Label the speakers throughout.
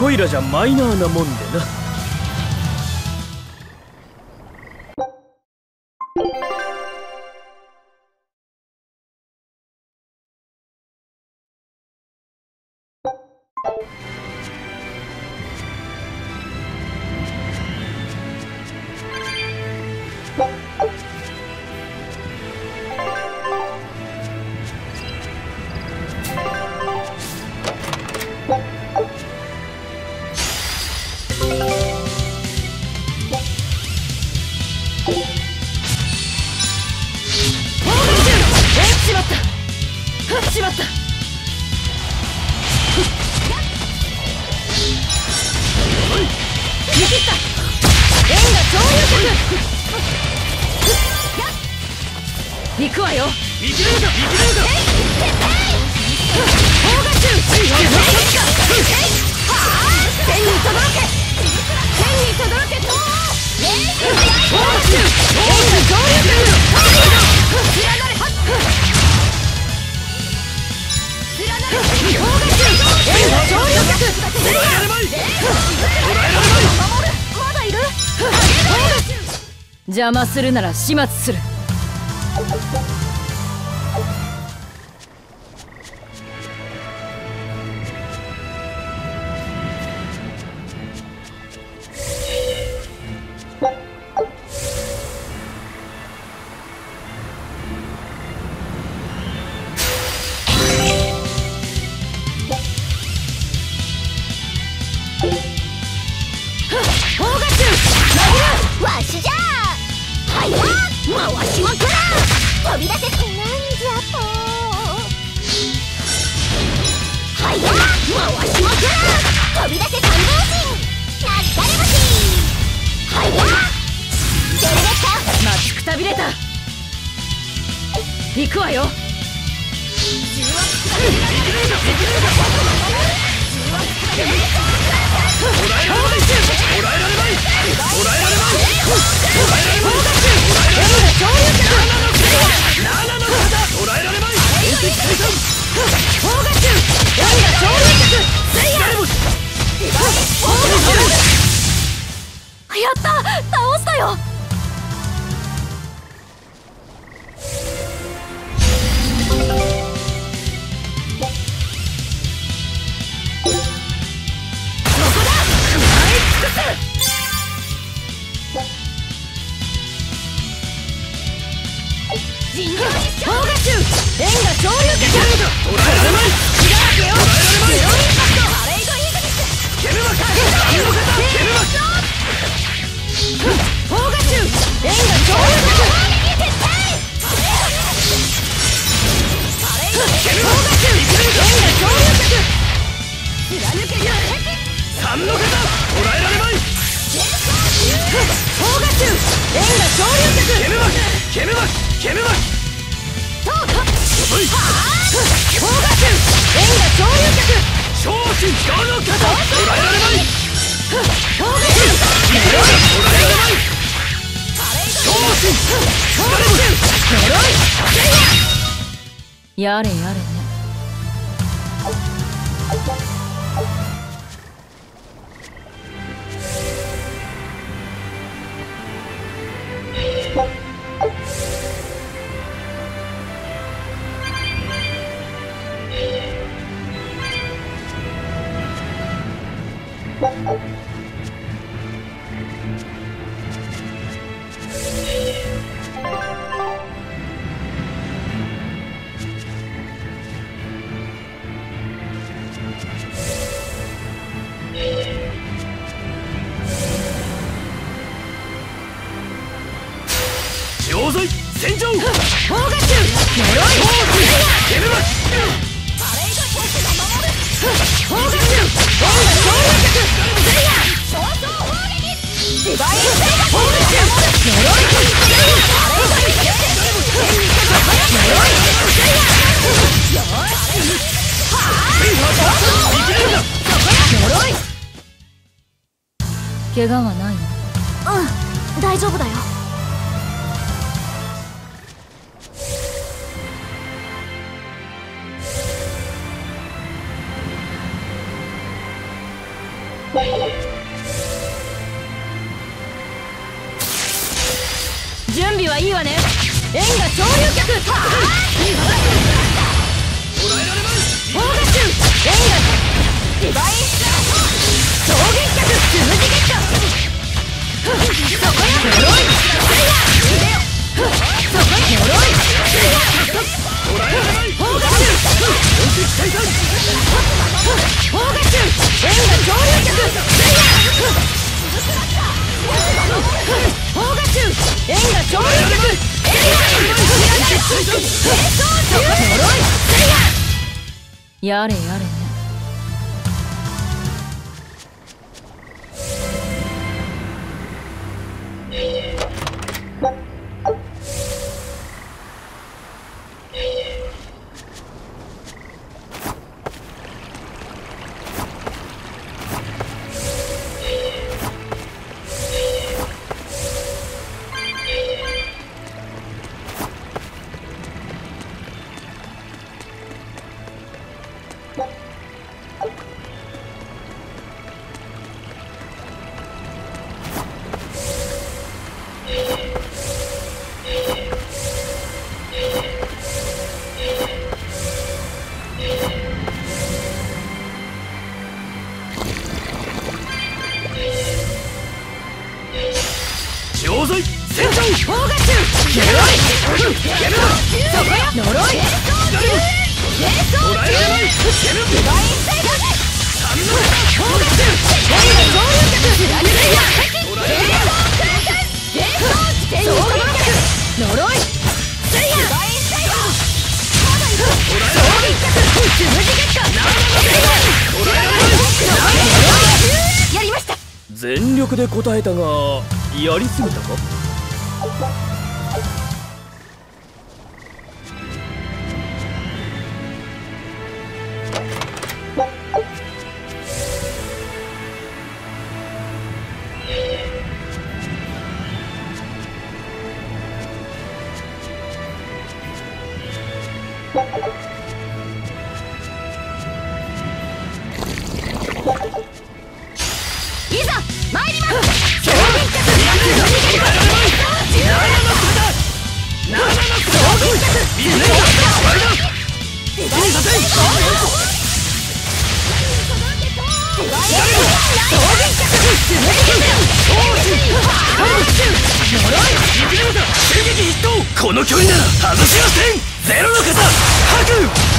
Speaker 1: こいらじゃマイナーなもんでな。you 行くわよ。
Speaker 2: 邪魔するなら始末する。飛び
Speaker 1: 出せ三行くわよ。られない。やれやれない昇進
Speaker 2: 砲火中呪いやれやれね
Speaker 1: 錠剤戦場
Speaker 2: 砲火中呪い
Speaker 1: ゲルマ
Speaker 2: 砲火中円が潮流脚スイヤー早々砲撃デバイン砲火中呪いスイヤパレードに呪いスイヤー怪我はないの。
Speaker 3: うん大丈夫だよ
Speaker 2: 準備はいいわね。円が潮流脚や呪いスイヤー腕よそこや
Speaker 1: れ。な錠剤戦場
Speaker 2: 砲火中呪い
Speaker 1: ゲルマ
Speaker 2: そこや呪い。軽装
Speaker 1: 捉えられないゲル
Speaker 2: ディバインセイバー砲火中円が潮流脚スライヤー軽装軽装手に衝撃脚呪いスイヤーディバインセイバー衝撃脚十字月下
Speaker 1: 捉えられない
Speaker 2: やりました
Speaker 1: 全力で答えたがやりすぎたか？この距離なら外し。ませんゼロの方白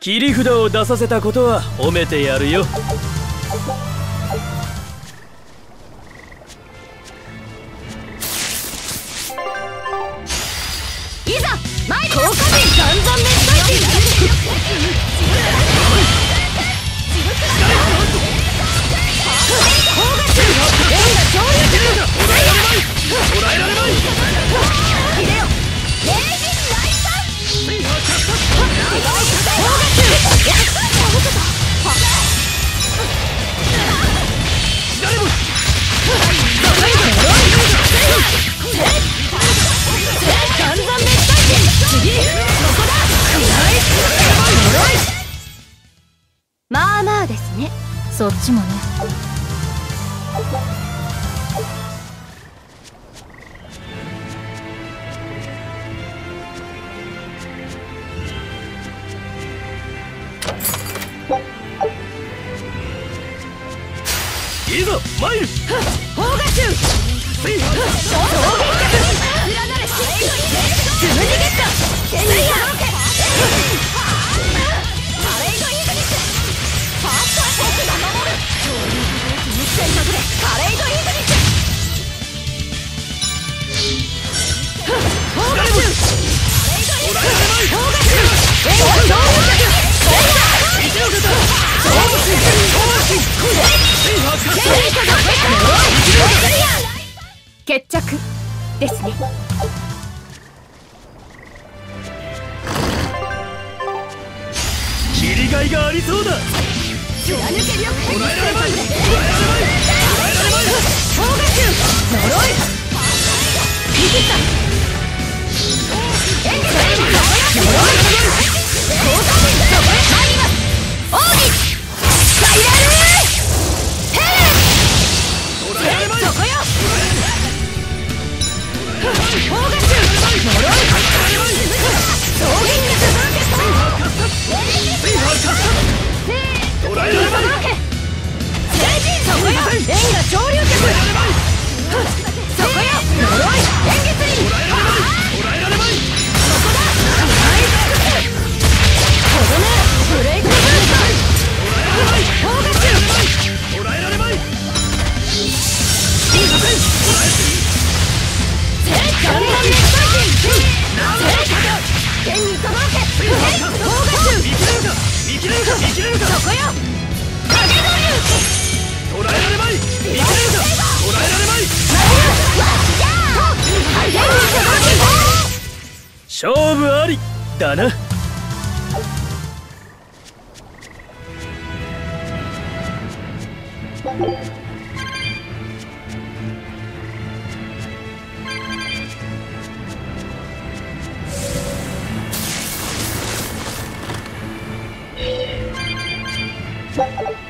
Speaker 1: 切り札を出させたことは褒めてやるよ
Speaker 2: いざ参り効果で残残熱大砲
Speaker 3: ちもね。
Speaker 1: いざ参る。
Speaker 2: 砲火中。
Speaker 1: せい
Speaker 2: 衝撃脚連なれしつむじゲット。天に届けパ決着ですね。
Speaker 1: 切りがいがありそうだ。
Speaker 2: 貫け力
Speaker 1: 捕らえられまい捕らえられまい捕らえられまい
Speaker 2: 砲火中呪いります天に届け砲火中
Speaker 1: 見切れるか見切れるか見切れるか
Speaker 2: そこよ影の竜
Speaker 1: 捕らえられまい見切れるか捕らえられまい
Speaker 2: 天に届け
Speaker 1: 勝負ありだな。
Speaker 3: Thank you.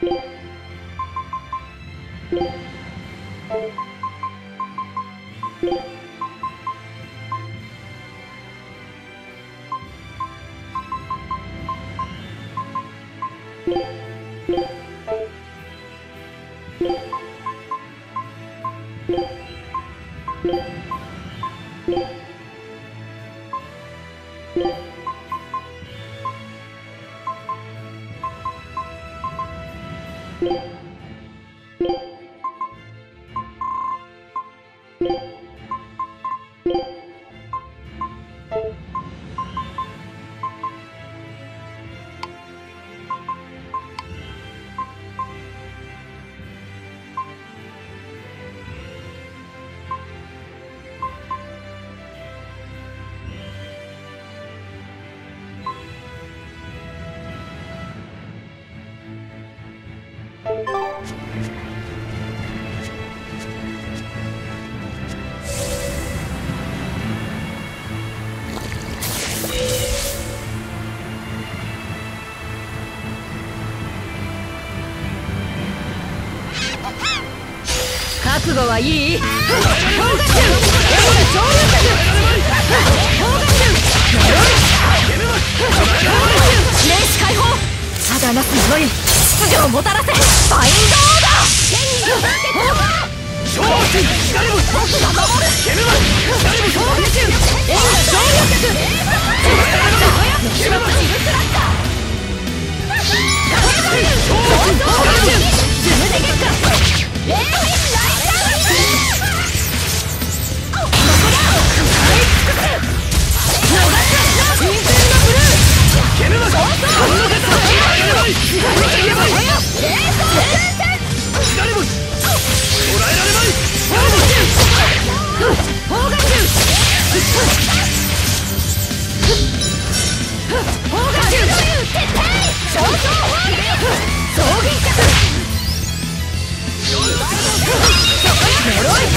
Speaker 3: Thank you. 悟はいい？氷解放ただなす者に秩序をもたらせファインドオーダー守る
Speaker 1: Oh,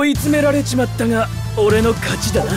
Speaker 1: 追い詰められちまったが俺の勝ちだな。